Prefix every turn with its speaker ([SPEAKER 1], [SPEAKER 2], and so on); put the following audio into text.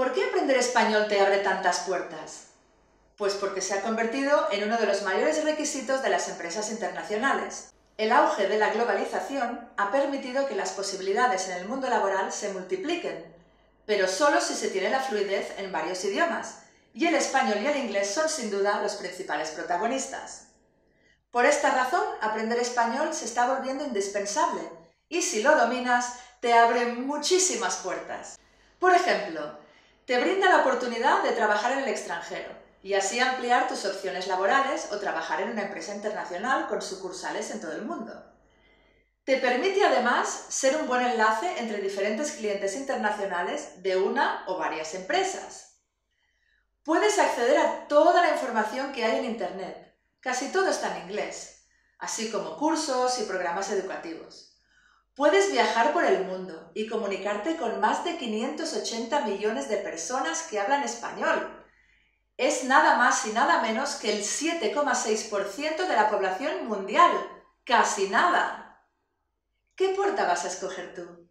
[SPEAKER 1] ¿Por qué aprender español te abre tantas puertas? Pues porque se ha convertido en uno de los mayores requisitos de las empresas internacionales. El auge de la globalización ha permitido que las posibilidades en el mundo laboral se multipliquen, pero solo si se tiene la fluidez en varios idiomas, y el español y el inglés son sin duda los principales protagonistas. Por esta razón, aprender español se está volviendo indispensable, y si lo dominas, te abre muchísimas puertas. Por ejemplo, te brinda la oportunidad de trabajar en el extranjero y así ampliar tus opciones laborales o trabajar en una empresa internacional con sucursales en todo el mundo. Te permite además ser un buen enlace entre diferentes clientes internacionales de una o varias empresas. Puedes acceder a toda la información que hay en Internet. Casi todo está en inglés, así como cursos y programas educativos. Puedes viajar por el mundo y comunicarte con más de 580 millones de personas que hablan español. Es nada más y nada menos que el 7,6% de la población mundial. Casi nada. ¿Qué puerta vas a escoger tú?